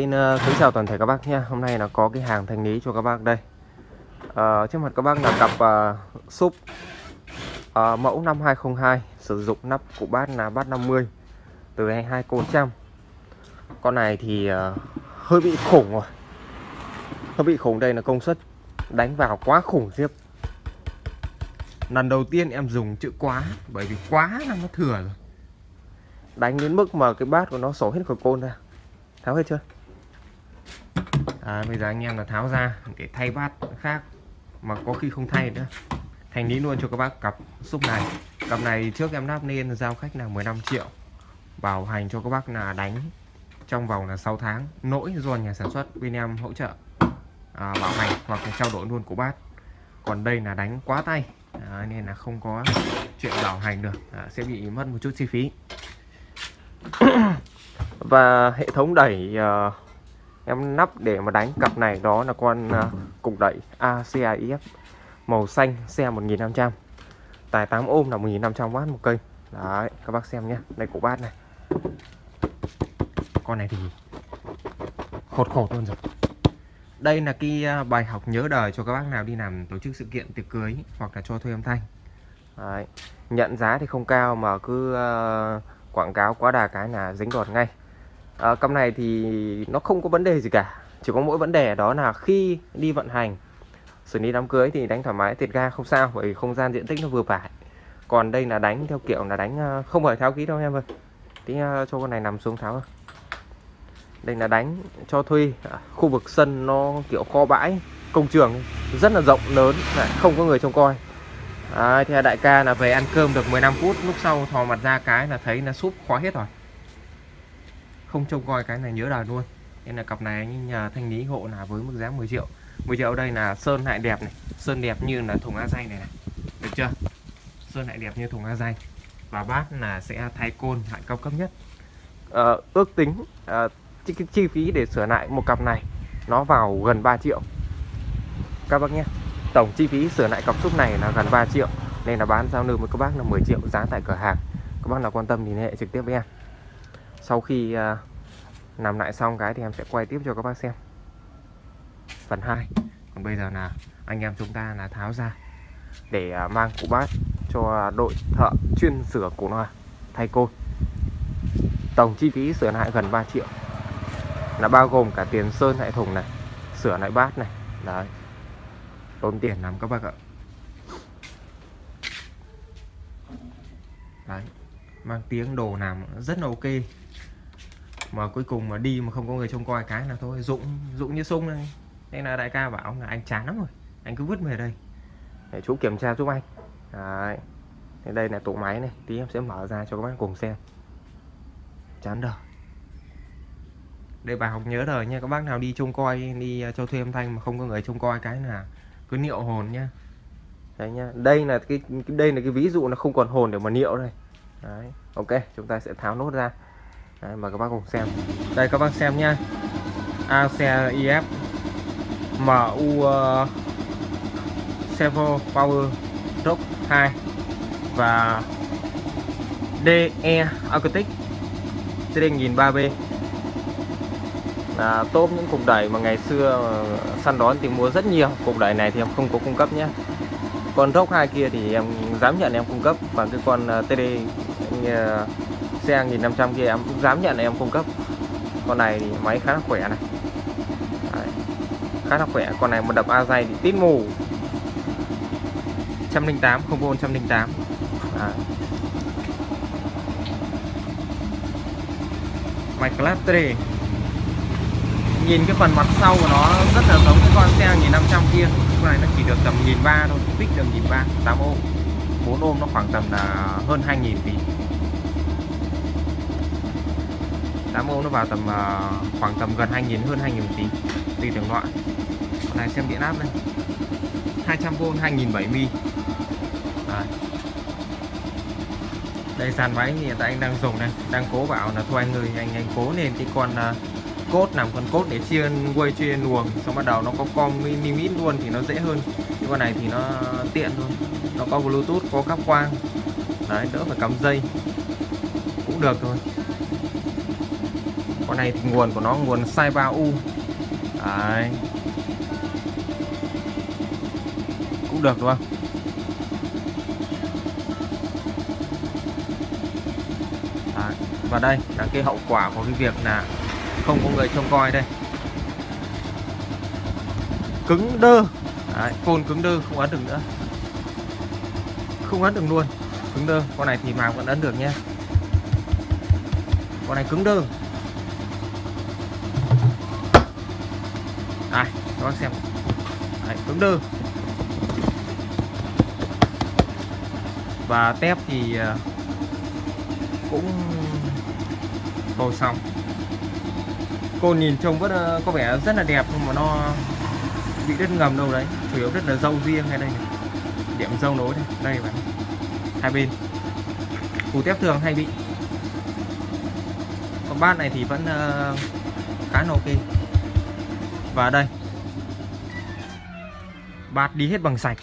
Xin uh, kính chào toàn thể các bác nha Hôm nay là có cái hàng thanh lý cho các bác đây. Uh, Trước mặt các bác là cặp uh, súp uh, Mẫu năm 2002 Sử dụng nắp cụ bát là bát 50 Từ 22 côn trăm. Con này thì uh, hơi bị khủng rồi. Hơi bị khủng đây là công suất Đánh vào quá khủng khiếp. Lần đầu tiên em dùng chữ quá Bởi vì quá là nó thừa rồi. Đánh đến mức mà cái bát của nó sổ hết khỏi côn ra. Tháo hết chưa? À, Bây giờ anh em là tháo ra Để thay bát khác Mà có khi không thay nữa. Thành lý luôn cho các bác cặp xúc này. Cặp này trước em đáp lên giao khách là 15 triệu. Bảo hành cho các bác là đánh Trong vòng là 6 tháng Nỗi do nhà sản xuất bên em hỗ trợ. À, Bảo hành hoặc là trao đổi luôn của bát Còn đây là đánh quá tay. À, Nên là không có chuyện bảo hành được. À, Sẽ bị mất một chút chi phí. Và hệ thống đẩy uh, em nắp để mà đánh cặp này đó là con uh, cục đẩy ACIF màu xanh xe 1500 tài 8 ôm là 1500W một cây. Đấy các bác xem nhé. Đây cổ bát này. Con này thì khột khột luôn rồi. Đây là cái à, bài học nhớ đời cho các bác nào đi làm tổ chức sự kiện tiệc cưới hoặc là cho thuê âm thanh. Đấy. nhận giá thì không cao mà cứ uh, quảng cáo quá đà cái là dính đọt ngay à, cặp này thì nó không có vấn đề gì cả. Chỉ có mỗi vấn đề đó là khi đi vận hành xử lý đám cưới thì đánh thoải mái tiệt ga không sao bởi vì không gian diện tích nó vừa phải. Còn đây là đánh theo kiểu là đánh ờ, không phải tháo ký đâu em ơi. Tí ờ, cho con này nằm xuống tháo đây là đánh cho thuê khu vực sân nó kiểu kho bãi công trường rất là rộng lớn không có người trông coi. À, thì đại ca là về ăn cơm được 15 phút lúc sau thò mặt ra cái là thấy là súp khóa hết rồi không trông coi cái này nhớ đời luôn. Nên là cặp này anh nhờ thanh lý hộ là với mức giá 10 triệu. 10 triệu đây là sơn lại đẹp này sơn đẹp như là thùng a dây này này. Được chưa? Sơn lại đẹp như thùng a dây và bát là sẽ thay côn lại cao cấp nhất. À, ước tính à, chi, chi phí để sửa lại một cặp này nó vào gần 3 triệu. Các bác nhé tổng chi phí sửa lại cặp súp này là gần 3 triệu nên là bán giao lưu với các bác là 10 triệu giá tại cửa hàng. Các bác nào quan tâm thì liên hệ trực tiếp với em sau khi uh, làm lại xong cái thì em sẽ quay tiếp cho các bác xem. Phần 2 còn bây giờ là anh em chúng ta là tháo ra để uh, mang cụ bát cho đội thợ chuyên sửa cổ loa thay côn tổng chi phí sửa lại gần 3 triệu. Là bao gồm cả tiền sơn lại thùng này sửa lại bát này. Đấy. Tốn tiền lắm các bác ạ. Đấy. Mang tiếng đồ làm rất là ok mà cuối cùng mà đi mà không có người trông coi cái là thôi, dũng dũng như sung này. Nên là đại ca bảo là anh chán lắm rồi, anh cứ vứt về đây. Để chú kiểm tra giúp anh. Đấy. Thế đây là tủ máy này, tí em sẽ mở ra cho các bác cùng xem. Chán đời. Đây bài học nhớ đời nha, các bác nào đi trông coi, đi à, cho thuê âm thanh mà không có người trông coi cái là cứ niệu hồn nhá đấy nhá đây là cái đây là cái ví dụ nó không còn hồn để mà niệu đây. Đấy, ok, chúng ta sẽ tháo nốt ra đấy, mời các bác cùng xem. Đây các bác xem nhá. ACIF MU uh, Servo Power top 2 và DE Acoustic TD1003B là top những cục đẩy mà ngày xưa săn đón thì mua rất nhiều. Cục đẩy này thì em không có cung cấp nhé con rốc hai kia thì em dám nhận em cung cấp và cái con uh, TD uh, xe 1500 kia, em cũng dám nhận là em cung cấp. Con này thì máy khá là khỏe này. Đấy. khá là khỏe. Con này một đập a dây thì tít mù. 108 không vô 108 Đấy. Mạch Class 3 nhìn cái phần mặt sau của nó rất là giống cái con xe 1500 kia. Con này nó chỉ được tầm 1003 thôi pick được 1003 8 ôm 4 ôm nó khoảng tầm là hơn 2000 tỷ giá mô nó vào tầm uh, khoảng tầm gần 2000 hơn 2000 tí tùy từng loại. Con này xem điện áp đây 200V 2070 à. đây sàn máy hiện tại anh đang dùng đây đang cố bảo là thôi anh ơi anh anh cố lên cái con uh, cốt làm con cốt để chia quay chia luồng xong bắt đầu nó có com mini luôn thì nó dễ hơn. Nhưng con này thì nó tiện thôi nó có bluetooth có cáp quang. Đấy đỡ phải cắm dây. Cũng được thôi con này thì nguồn của nó nguồn sai 3U đấy. Cũng được đúng không? Đấy. và đây là cái hậu quả của cái việc là không có người trông coi đây. Cứng đơ. Đấy, phone cứng đơ không ấn được nữa. Không ấn được luôn. Cứng đơ. Con này thì mà vẫn ấn được nhé. Con này cứng đơ. Các bác xem. Đấy, cứng đơ. Và tép thì à, cũng thôi xong. Cô nhìn trông vẫn à, có vẻ rất là đẹp nhưng mà nó bị đất ngầm đâu đấy. Chủ yếu rất là dâu riêng ngay đây này điểm dâu nối đây đây bạn. Hai bên. Củ tép thường hay bị. Còn bát này thì vẫn à, khá là ok. Và đây bát đi hết bằng sạch.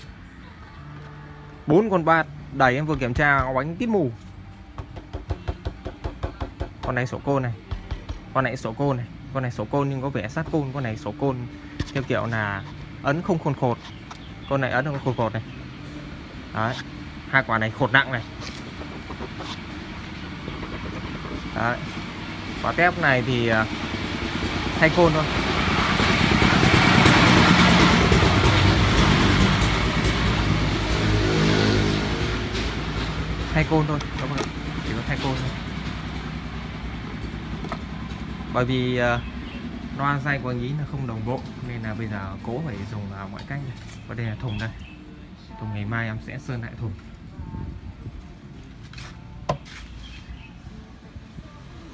Bốn con bát đẩy em vừa kiểm tra, có bánh tít mù. Con này sổ côn này, con này sổ côn này, con này sổ côn nhưng có vẻ sát côn, con này sổ côn theo kiểu là ấn không khôn khột. Con này ấn không khôn khột này. Đấy, hai quả này khột nặng này. Đấy, quả tép này thì à, thay côn thôi. Thay côn thôi. Các bạn chỉ có thay côn thôi. Bởi vì uh, loa dây của anh ý là không đồng bộ nên là bây giờ cố phải dùng uh, mọi cách này. Và đây là thùng đây. Thùng ngày mai em sẽ sơn lại thùng.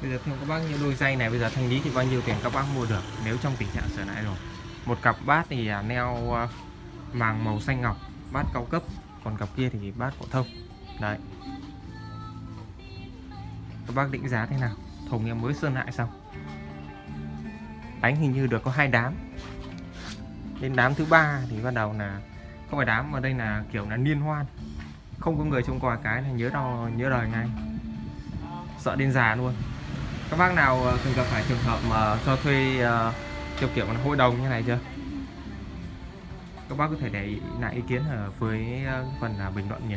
Bây giờ theo các bác như đôi dây này bây giờ thanh lý thì bao nhiêu tiền các bác mua được nếu trong tình trạng sửa lại rồi. Một cặp bát thì à, neo ờ, màng màu xanh ngọc bát cao cấp. Còn cặp kia thì bát phổ thông đấy. Các bác định giá thế nào? Thùng em mới sơn lại xong. Đánh hình như được có hai đám. Đến đám thứ ba thì bắt đầu là, không phải đám mà đây là kiểu là liên hoan. Không có người trông coi cái là nhớ đo, nhớ đời ngay. Sợ đến già luôn. Các bác nào ờ, từng gặp phải trường hợp mà cho thuê kiểu theo kiểu là hội đồng như này chưa? Các bác có thể để lại ý kiến ở với ờ, phần bình luận nhỉ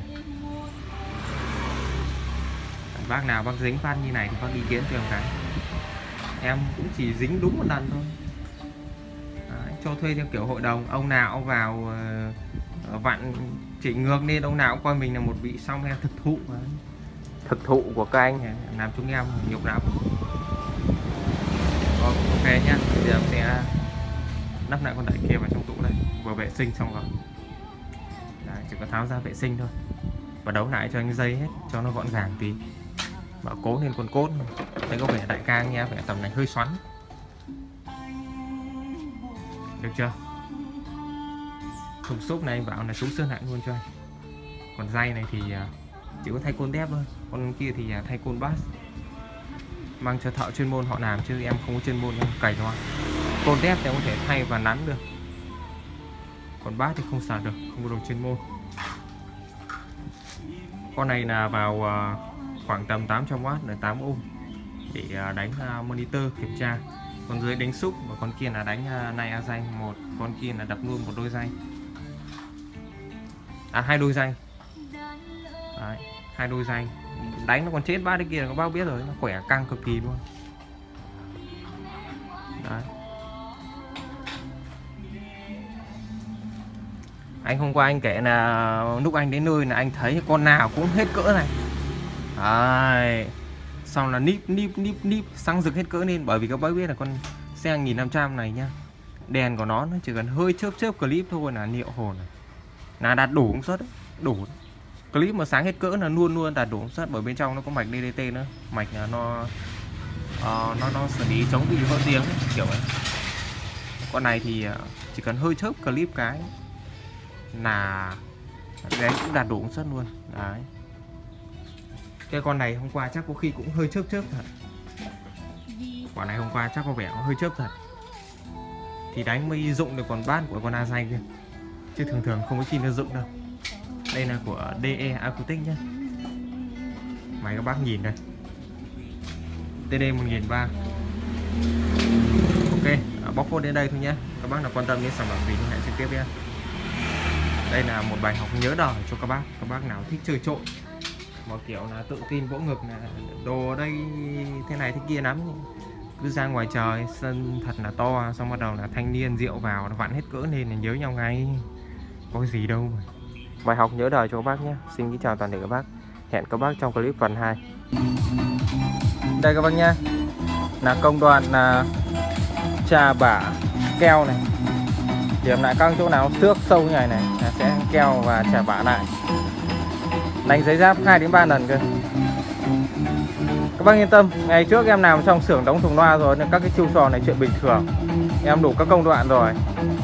bác nào bác dính phát như này thì bác ý kiến cho em cái. Em cũng chỉ dính đúng một lần thôi. Đấy, cho thuê theo kiểu hội đồng. Ông nào vào uh, vặn chỉ ngược nên ông nào cũng coi mình là một vị xong em thực thụ Đấy. thực thụ của các anh làm chúng em nhục lắm ok nhá. Bây giờ em sẽ lắp lại con đẩy kia vào trong tủ này vừa vệ sinh xong rồi. Đấy, chỉ có tháo ra vệ sinh thôi. Và đấu lại cho anh dây hết cho nó gọn gàng tí và cố lên con cốt thấy có vẻ đại ca nghe vẻ tầm này hơi xoắn. Được chưa? Thùng xốp này bảo là xuống sơn lại luôn cho anh. Còn dây này thì à, chỉ có thay côn đép thôi. Con kia thì à, thay côn bass mang cho thợ chuyên môn họ làm chứ em không có chuyên môn em cày thôi côn đép thì em có thể thay và nắn được. Còn bát thì không xả được, không có đồ chuyên môn. Con này là vào à, khoảng tầm 800W đến 8 ohm để à, đánh à, monitor kiểm tra. Con dưới đánh xúc và con kia là đánh này a danh một con kia là đập luôn một đôi dây. À hai đôi dây. Đấy, hai đôi dây. Đánh nó còn chết ba đấy kia có bao biết rồi nó khỏe căng cực kỳ luôn. Đấy. Anh hôm qua anh kể là lúc anh đến nơi là anh thấy con nào cũng hết cỡ này đấy xong là níp níp níp níp xăng rực hết cỡ lên. Bởi vì các bác biết là con xe 1500 này nhá đèn của nó nó chỉ cần hơi chớp chớp clip thôi là liệu hồn này là đạt đủ công suất đủ. Clip mà sáng hết cỡ là luôn luôn đạt đủ công suất bởi bên trong nó có mạch DDT nữa. Mạch là nó uh, nó nó xử lý chống bị vỡ tiếng kiểu ấy con này thì ờ, chỉ cần hơi chớp clip cái là đấy cũng đạt đủ công suất luôn. Đấy cái con này hôm qua chắc có khi cũng hơi chớp chớp thật. Quả này hôm qua chắc có vẻ hơi chớp thật. Thì đánh mới dụng được con bát của con a kia. Chứ thường thường không có khi nó dụng đâu. Đây là của DE Acoustic nhá. Máy các bác nhìn đây. TD 1003 ok à, bóc phốt đến đây thôi nhé các bác nào quan tâm đến sản phẩm gì thì hãy trực tiếp nhé đây là một bài học nhớ đời cho các bác. Các bác nào thích chơi trội một kiểu là tự tin vỗ ngực là đồ ở đây thế này thế kia lắm. Cứ ra ngoài trời, sân thật là to, xong bắt đầu là thanh niên rượu vào nó vặn hết cỡ nên là nhớ nhau ngay. Có cái gì đâu mà. Bài học nhớ đời cho các bác nhé. Xin kính chào toàn thể các bác. Hẹn các bác trong clip phần 2 đây các bác nhé. Là công đoạn là trà bả keo này. Điểm lại các chỗ nào xước sâu như này này, là sẽ keo và trà bả lại đánh giấy giáp 2 đến 3 lần cơ. Các bác yên tâm ngày trước em làm trong xưởng đóng thùng loa rồi nên các cái chiêu trò này chuyện bình thường. Em đủ các công đoạn rồi.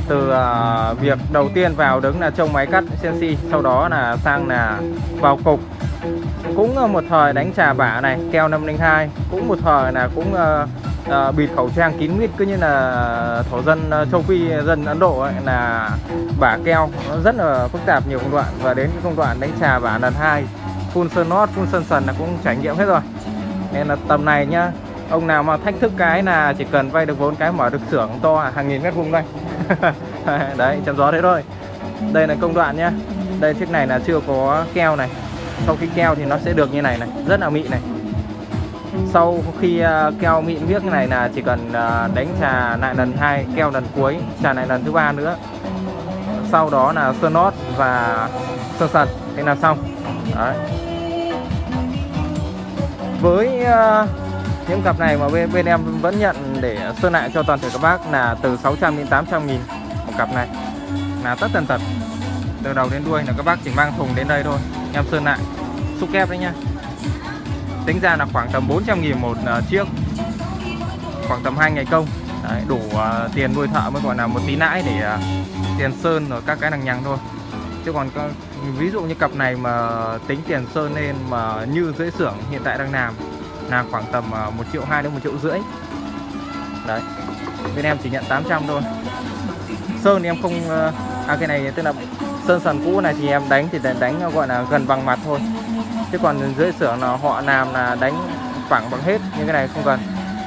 Từ uh, việc đầu tiên vào đứng là trông máy cắt CNC sau đó là sang là vào cục. Cũng à, một thời đánh trà bả này keo 502 cũng một thời là cũng uh, à, bịt khẩu trang kín mít cứ như là thổ dân à, châu Phi dân Ấn Độ ấy, là bả keo. Nó rất là phức tạp nhiều công đoạn và đến cái công đoạn đánh trà bả lần hai. Phun sơn nót phun sơn sần là cũng trải nghiệm hết rồi. Nên là tầm này nhá ông nào mà thách thức cái là chỉ cần vay được vốn cái mở được xưởng to hàng nghìn mét vuông đây đấy chấm gió thế thôi. Đây là công đoạn nhá. Đây chiếc này là chưa có keo này. Sau khi keo thì nó sẽ được như này này rất là mịn này sau khi uh, keo mịn viết này là chỉ cần uh, đánh trà lại lần hai keo lần cuối trà lại lần thứ ba nữa. Sau đó là sơn nót và sơn sần thế là xong. Đấy. với uh, những cặp này mà bên, bên em vẫn nhận để sơn lại cho toàn thể các bác là từ 600 đến 800 nghìn một cặp này. Là tất tần tật. Từ đầu đến đuôi là các bác chỉ mang thùng đến đây thôi. Em sơn lại. Xúc kép đấy nha tính ra là khoảng tầm 400 nghìn một uh, chiếc. Khoảng tầm 2 ngày công. Đấy, đủ uh, tiền nuôi thợ mới gọi là một tí nãi để uh, tiền sơn rồi các cái lằng nhằng thôi. Chứ còn có, ví dụ như cặp này mà tính tiền sơn lên mà như dưới xưởng hiện tại đang làm là khoảng tầm uh, 1 triệu 2 đến 1 triệu rưỡi. Đấy bên em chỉ nhận 800 thôi. Sơn thì em không uh, à cái này tức là sơn sần cũ này thì em đánh thì đánh gọi là gần bằng mặt thôi chứ còn dưới xưởng là họ làm là đánh phẳng bằng hết như cái này không cần.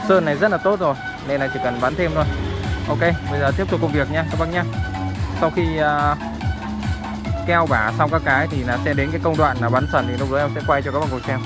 Sơn này rất là tốt rồi nên là chỉ cần bắn thêm thôi. Ok bây giờ tiếp tục công việc nha các bác nhé sau khi uh, keo bả xong các cái thì là sẽ đến cái công đoạn là bắn sần thì lúc đó em sẽ quay cho các bác cùng xem.